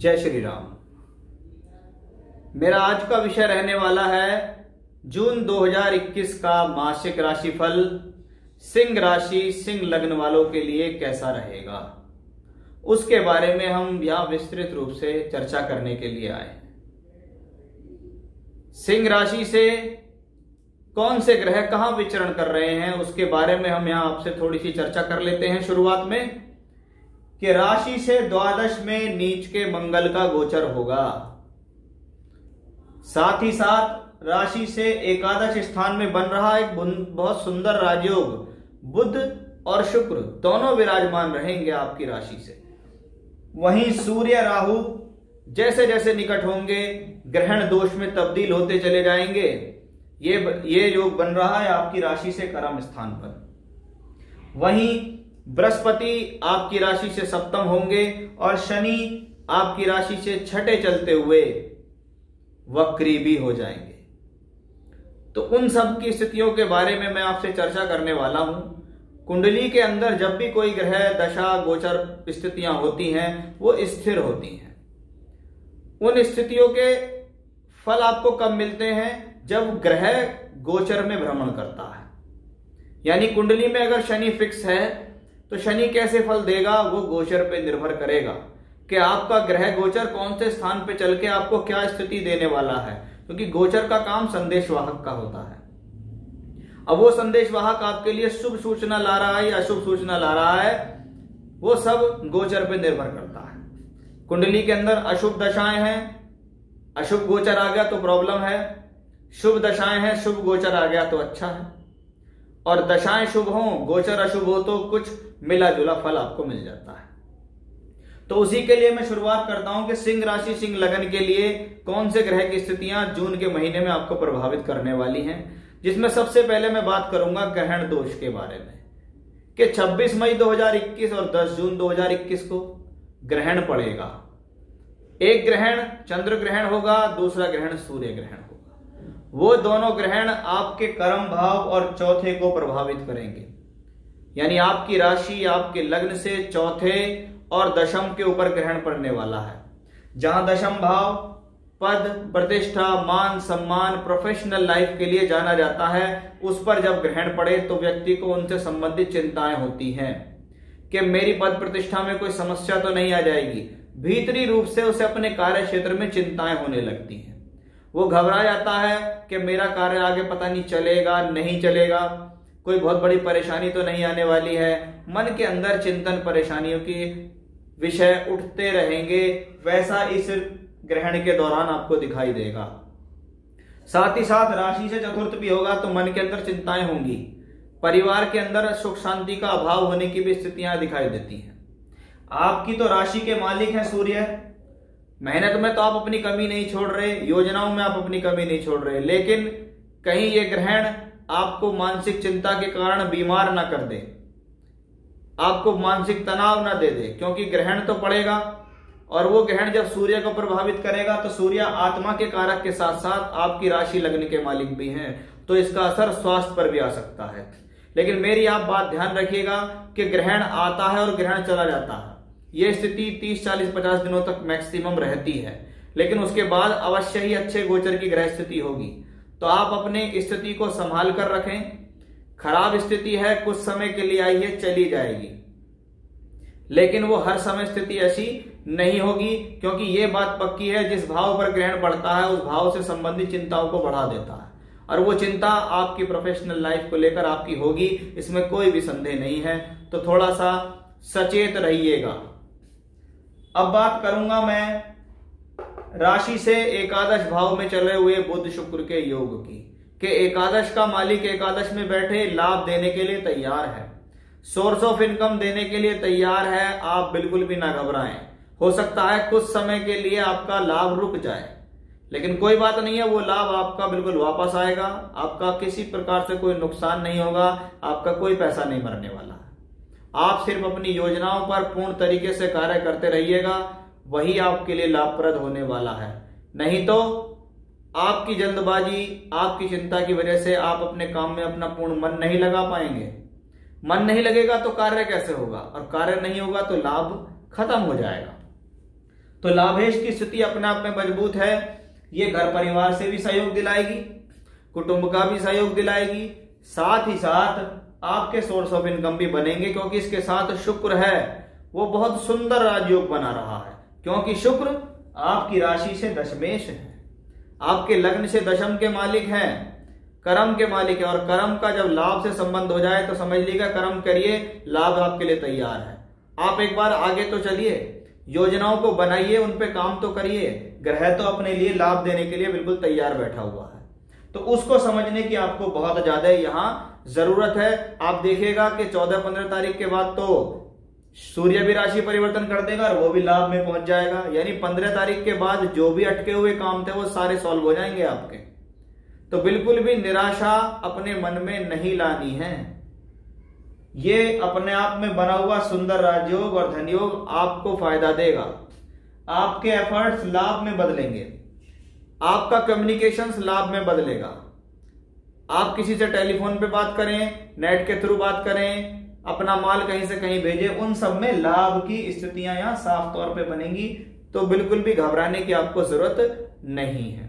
जय श्री राम। मेरा आज का विषय रहने वाला है जून 2021 का मासिक राशिफल। सिंह राशि सिंह लग्न वालों के लिए कैसा रहेगा? उसके बारे में हम यहाँ विस्तृत रूप से चर्चा करने के लिए आए। सिंह राशि से कौन से ग्रह कहाँ विचरण कर रहे हैं, उसके बारे में हम यहाँ आपसे थोड़ी सी चर्चा कर लेते हैं शुरुआत में। कि राशि से द्वादश में नीच के मंगल का गोचर होगा। साथ ही साथ राशि से एकादश स्थान में बन रहा एक बहुत सुंदर राजयोग बुद्ध और शुक्र दोनों विराजमान रहेंगे आपकी राशि से। वहीं सूर्य, राहु जैसे जैसे निकट होंगे, ग्रहण दोष में तब्दील होते चले जाएँगे। ये ये योग बन रहा है आपकी राशि से कर्म स्थान पर। वहीं बृहस्पति आपकी राशि से सप्तम होंगे और शनि आपकी राशि से छठे चलते हुए वक्री भी हो जाएँगे। तो उन सब की स्थितियों के बारे में मैं आपसे चर्चा करने वाला हूँ। कुंडली के अंदर जब भी कोई ग्रह, दशा, गोचर स्थितियाँ होती हैं, वो स्थिर होती हैं। उन स्थितियों के फल आपको कब मिलते हैं? जब ग्रह गोचर में भ्रमण करता है। यानी कुंडली में अगर शनि फिक्स है तो शनि कैसे फल देगा, वो गोचर पे निर्भर करेगा। कि आपका ग्रह गोचर कौन से स्थान पे चल के आपको क्या स्थिति देने वाला है? क्योंकि तो गोचर का काम संदेशवाहक का होता है। अब वो संदेशवाहक आपके लिए शुभ सूचना ला रहा है या अशुभ सूचना ला रहा है, वो सब गोचर पे निर्भर करता है। कुंडली के अंदर अशुभ दशाएँ हैं, अशुभ गोचर आ गया तो प्रॉब्लम है। शुभ दशाएँ हैं, शुभ गोचर आ गया तो अच्छा है। और दशाएँ शुभ हो, गोचर अशुभ हो तो कुछ मिला जुला फल आपको मिल जाता है। तो उसी के लिए मैं शुरुआत करता हूँ कि सिंह राशि, सिंह लगन के लिए कौन से ग्रह की स्थितियाँ जून के महीने में आपको प्रभावित करने वाली हैं, जिसमें सबसे पहले मैं बात करूँगा ग्रहण दोष के बारे में, कि 26 मई 2021 और 10 जून 2021 को ग्रहण पड़ेगा। एक ग्रहण चंद्र ग्रहण होगा, दूसरा ग्रहण सूर्य ग्रहण वो दोनों ग्रहण आपके कर्म भाव और चौथे को प्रभावित करेंगे। यानी आपकी राशि आपके लग्न से चौथे और दशम के ऊपर ग्रहण पड़ने वाला है। जहाँ दशम भाव पद, प्रतिष्ठा, मान, सम्मान प्रोफेशनल लाइफ के लिए जाना जाता है, उस पर जब ग्रहण पड़े तो व्यक्ति को उनसे संबंधित चिंताएँ होती हैं कि मेरी पद, प्रतिष्ठा में कोई समस्या तो नहीं आ जाएगी। भीतरी रूप से उसे अपने कार्य क्षेत्र में चिंताएँ होने लगती हैं। वो घबरा जाता है कि मेरा कार्य आगे पता नहीं चलेगा नहीं चलेगा। कोई बहुत बड़ी परेशानी तो नहीं आने वाली है। मन के अंदर चिंतन परेशानियों की विषय उठते रहेंगे, वैसा इस ग्रहण के दौरान आपको दिखाई देगा। साथ ही साथ राशि से चतुर्थ भी होगा तो मन के अंदर चिंताएँ होंगी। परिवार के अंदर सुख शांति का अभाव होने की भी स्थितियाँ दिखाई देती हैं। आपकी तो राशि के मालिक है सूर्य। मेहनत में तो आप अपनी कमी नहीं छोड़ रहे, योजनाओं में आप अपनी कमी नहीं छोड़ रहे, लेकिन कहीं ये ग्रहण आपको मानसिक चिंता के कारण बीमार ना कर दे, आपको मानसिक तनाव ना दे दे, क्योंकि ग्रहण तो पड़ेगा, और वो ग्रहण जब सूर्य को प्रभावित करेगा तो सूर्य आत्मा के कारक के साथ साथ आपकी राशि लगने के मालिक भी हैं तो इसका असर स्वास्थ्य पर भी आ सकता है। लेकिन मेरी आप बात ध्यान रखिएगा कि ग्रहण आता है और ग्रहण चला जाता है। यह स्थिति 30, 40, 50 दिनों तक मैक्सिमम रहती है। लेकिन उसके बाद अवश्य ही अच्छे गोचर की ग्रह स्थिति होगी। तो आप अपने स्थिति को संभाल कर रखें। खराब स्थिति है कुछ समय के लिए आई है चली जाएगी। लेकिन वो हर समय स्थिति ऐसी नहीं होगी क्योंकि ये बात पक्की है जिस भाव पर ग्रहण पड़ता है उस भाव से संबंधित चिंताओं को बढ़ा देता है। और वो चिंता आपकी प्रोफेशनल लाइफ को लेकर आपकी होगी इसमें कोई भी संदेह नहीं है। तो थोड़ा सा सचेत रहिएगा। अब बात करूँगा मैं राशि से एकादश भाव में चले हुए बुद्ध शुक्र के योग की, कि एकादश का मालिक एकादश में बैठे, लाभ देने के लिए तैयार है। सोर्स ऑफ़ इनकम देने के लिए तैयार है, आप बिल्कुल भी ना घबराएँ। हो सकता है कुछ समय के लिए आपका लाभ रुक जाए, लेकिन कोई बात नहीं है, वो लाभ आपका बिल्कुल वापस आएगा, आपका किसी प्रकार से कोई नुकसान नहीं होगा, आपका कोई पैसा नहीं मरने वाला। आप सिर्फ़ अपनी योजनाओं पर पूर्ण तरीके से कार्य करते रहिएगा, वही आपके लिए लाभप्रद होने वाला है। नहीं तो आपकी जल्दबाजी, आपकी चिंता की वजह से आप अपने काम में अपना पूर्ण मन नहीं लगा पाएँगे। मन नहीं लगेगा तो कार्य कैसे होगा? और कार्य नहीं होगा तो लाभ खत्म हो जाएगा। तो लाभेश की स्थिति अपने आप में मज़बूत है। ये घर परिवार से भी सहयोग दिलाएगी, कुटुंब का भी सहयोग दिलाएगी, साथ ही साथ आपके सोर्स ऑफ़ इनकम भी बनेंगे क्योंकि इसके साथ शुक्र है। वो बहुत सुंदर राजयोग बना रहा है, क्योंकि शुक्र आपकी राशि से दशमेश है। आपके लग्न से दशम के मालिक हैं, कर्म के मालिक है, और कर्म का जब लाभ से संबंध हो जाए तो समझ लीजिएगा कर्म करिए, लाभ आपके लिए तैयार है। आप एक बार आगे तो चलिए, योजनाओं को बनाइए, उन पे काम तो करिए, ग्रह तो अपने लिए लाभ देने के लिए बिल्कुल तैयार बैठा हुआ है। तो उसको समझने की आपको बहुत ज़्यादा यहाँ ज़रूरत है, आप देखिएगा कि चौदह पंद्रह तारीख के बाद तो सूर्य भी राशि परिवर्तन कर देगा और वो भी लाभ में पहुँच जाएगा। यानी पंद्रह तारीख के बाद जो भी अटके हुए काम थे, वो सारे सॉल्व हो जाएँगे आपके। तो बिल्कुल भी निराशा अपने मन में नहीं लानी है। ये अपने आप में बना हुआ सुंदर राजयोग और धनयोग आपको फ़ायदा देगा। आपके एफर्ट्स लाभ में बदलेंगे। आपका कम्युनिकेशंस लाभ में बदलेगा। आप किसी से टेलीफोन पे बात करें, नेट के थ्रू बात करें, अपना माल कहीं से कहीं भेजे, उन सब में लाभ की स्थितियाँ यहाँ साफ़ तौर पे बनेंगी तो बिल्कुल भी घबराने की आपको ज़रूरत नहीं है।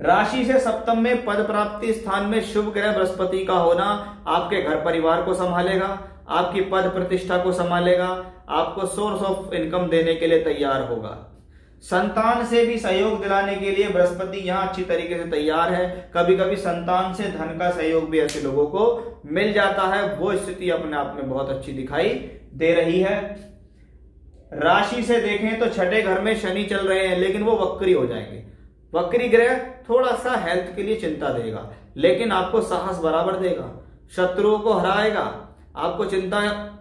राशि से सप्तम में पद प्राप्ति स्थान में शुभ ग्रह बृहस्पति का होना आपके घर परिवार को संभालेगा, आपकी पद प्रतिष्ठा को संभालेगा, आपको सोर्स ऑफ़ इनकम देने के लिए तैयार होगा। संतान से भी सहयोग दिलाने के लिए बृहस्पति यहाँ अच्छी तरीके से तैयार है। कभी कभी संतान से धन का सहयोग भी ऐसे लोगों को मिल जाता है। वो स्थिति अपने आप में बहुत अच्छी दिखाई दे रही है। राशि से देखें तो छठे घर में शनि चल रहे हैं, लेकिन वो वक्री हो जाएँगे। वक्री ग्रह थोड़ा सा हेल्थ के लिए चिंता देगा, लेकिन आपको साहस बराबर देगा। शत्रुओं को हराएगा। आपको चिंता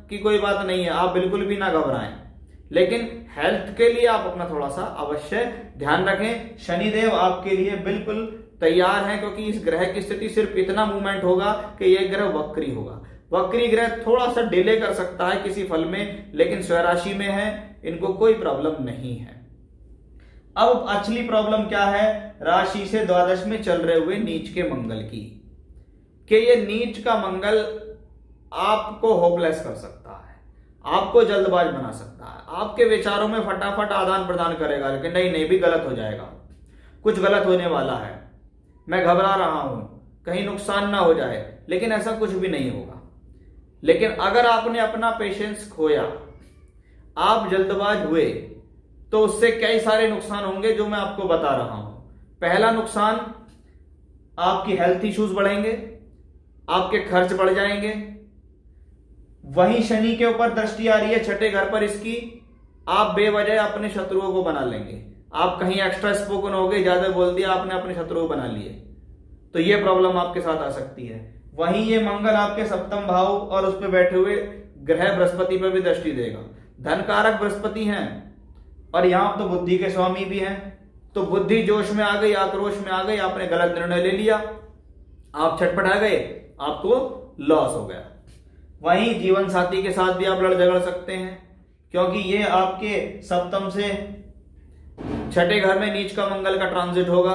की कोई बात नहीं है, आप बिल्कुल भी ना घबराएँ। लेकिन हेल्थ के लिए आप अपना थोड़ा सा अवश्य ध्यान रखें। शनिदेव आपके लिए बिल्कुल तैयार हैं, क्योंकि इस ग्रह की स्थिति सिर्फ़ इतना मूवमेंट होगा कि यह ग्रह वक्री होगा। वक्री ग्रह थोड़ा सा डिले कर सकता है किसी फल में, लेकिन स्वराशि में है, इनको कोई प्रॉब्लम नहीं है। अब अचली प्रॉब्लम क्या है? राशि से द्वादश में चल रहे हुए नीच के मंगल की, कि ये नीच का मंगल आपको होपलेस कर सकता है। आपको जल्दबाज बना सकता है। आपके विचारों में फटाफट आदान प्रदान करेगा, लेकिन नहीं नहीं भी गलत हो जाएगा। कुछ गलत होने वाला है। मैं घबरा रहा हूँ, कहीं नुकसान ना हो जाए, लेकिन ऐसा कुछ भी नहीं होगा। लेकिन अगर आपने अपना पेशेंस खोया, आप जल्दबाज हुए तो उससे कई सारे नुकसान होंगे जो मैं आपको बता रहा हूँ। पहला नुकसान, आपकी हेल्थ इश्यूज़ बढ़ेंगे, आपके खर्च बढ़ जाएँगे वहीं शनि के ऊपर दृष्टि आ रही है, छठे घर पर इसकी, आप बेवजह अपने शत्रुओं को बना लेंगे। आप कहीं एक्स्ट्रा स्पोकन हो गए, ज़्यादा बोल दिया, आपने अपने शत्रुओं बना लिए। तो ये प्रॉब्लम आपके साथ आ सकती है। वहीं ये मंगल आपके सप्तम भाव और उस पर बैठे हुए ग्रह बृहस्पति पर भी दृष्टि देगा। धन कारक बृहस्पति हैं, और यहाँ तो बुद्धि के स्वामी भी हैं। तो बुद्धि जोश में आ गई, आक्रोश में आ गई, आपने गलत निर्णय ले लिया। आप छटपटा गए, आपको लॉस हो गया। वहीं जीवन साथी के साथ भी आप लड़ झगड़ सकते हैं, क्योंकि ये आपके सप्तम से छठे घर में नीच का मंगल का ट्रांजिट होगा,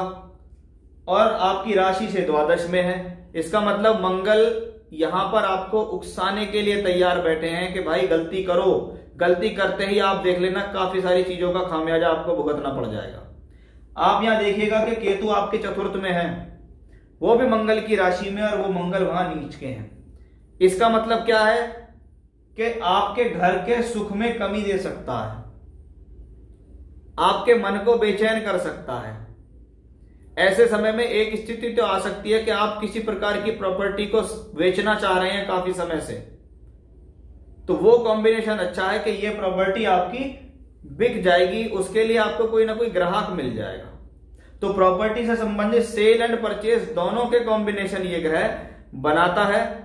और आपकी राशि से द्वादश में है। इसका मतलब मंगल यहाँ पर आपको उकसाने के लिए तैयार बैठे हैं कि भाई गलती करो। गलती करते ही आप देख लेना, काफ़ी सारी चीज़ों का खामियाजा आपको भुगतना पड़ जाएगा। आप यहाँ देखिएगा कि केतु आपके चतुर्थ में है। वो भी मंगल की राशि में और वो मंगल वहाँ नीच के हैं। इसका मतलब क्या है? कि आपके घर के सुख में कमी दे सकता है। आपके मन को बेचैन कर सकता है। ऐसे समय में एक स्थिति तो आ सकती है कि आप किसी प्रकार की प्रॉपर्टी को बेचना चाह रहे हैं काफ़ी समय से। तो वो कॉम्बिनेशन अच्छा है कि ये प्रॉपर्टी आपकी बिक जाएगी उसके लिए आपको कोई ना कोई ग्राहक मिल जाएगा। तो प्रॉपर्टी से संबंधित सेल एंड परचेज दोनों के कॉम्बिनेशन ये ग्रह बनाता है।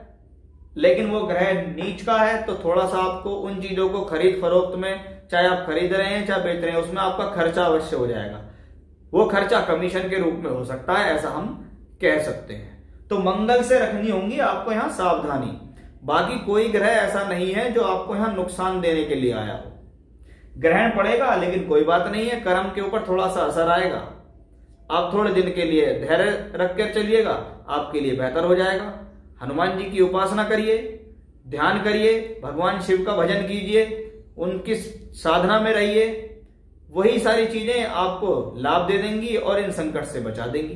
लेकिन वो ग्रह नीच का है तो थोड़ा सा आपको उन चीज़ों को खरीद फरोख्त में, चाहे आप खरीद रहे हैं, चाहे बेच रहे हैं, उसमें आपका खर्चा अवश्य हो जाएगा। वो खर्चा कमीशन के रूप में हो सकता है, ऐसा हम कह सकते हैं। तो मंगल से रखनी होंगी आपको यहाँ सावधानी। बाकी कोई ग्रह ऐसा नहीं है जो आपको यहाँ नुकसान देने के लिए आया हो। ग्रहण पड़ेगा, लेकिन कोई बात नहीं है, कर्म के ऊपर थोड़ा सा असर आएगा। आप थोड़े दिन के लिए धैर्य रख कर चलिएगा, आपके लिए बेहतर हो जाएगा। हनुमान जी की उपासना करिए, ध्यान करिए, भगवान शिव का भजन कीजिए, उनकी साधना में रहिए, वही सारी चीज़ें आपको लाभ दे देंगी और इन संकट से बचा देंगी।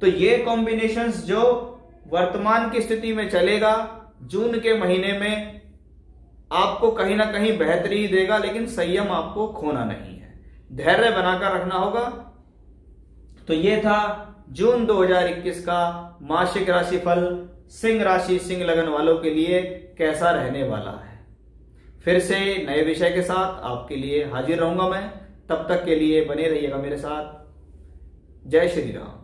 तो ये कॉम्बिनेशन जो वर्तमान की स्थिति में चलेगा, जून के महीने में आपको कहीं ना कहीं बेहतरी देगा, लेकिन संयम आपको खोना नहीं है। धैर्य बनाकर रखना होगा। तो ये था जून 2021 का मासिक राशिफल। सिंह राशि सिंह लगन वालों के लिए कैसा रहने वाला है? फिर से नए विषय के साथ आपके लिए हाजिर रहूँगा मैं। तब तक के लिए बने रहिएगा मेरे साथ। जय श्री राम।